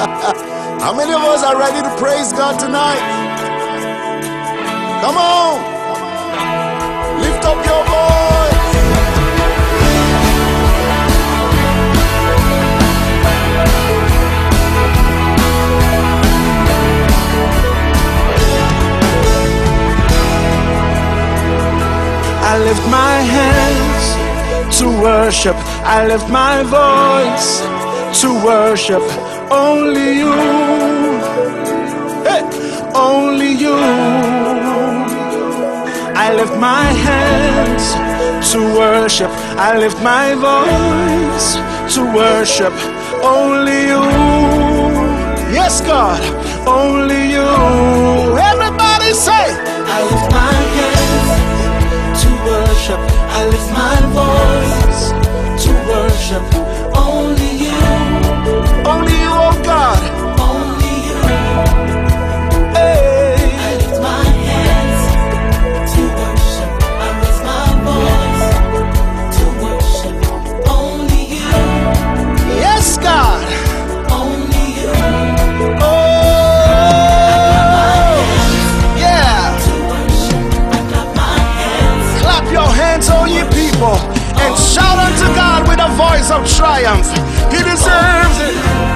How many of us are ready to praise God tonight? Come on. Lift up your voice. I lift my hands to worship. I lift my voice to worship. Only you. Hey, only you. I lift my hands to worship. I lift my voice to worship. Only you. Yes, God. Only you. Everybody say, I lift my hands to worship. I lift my voice to worship. And shout unto God with a voice of triumph. He deserves it.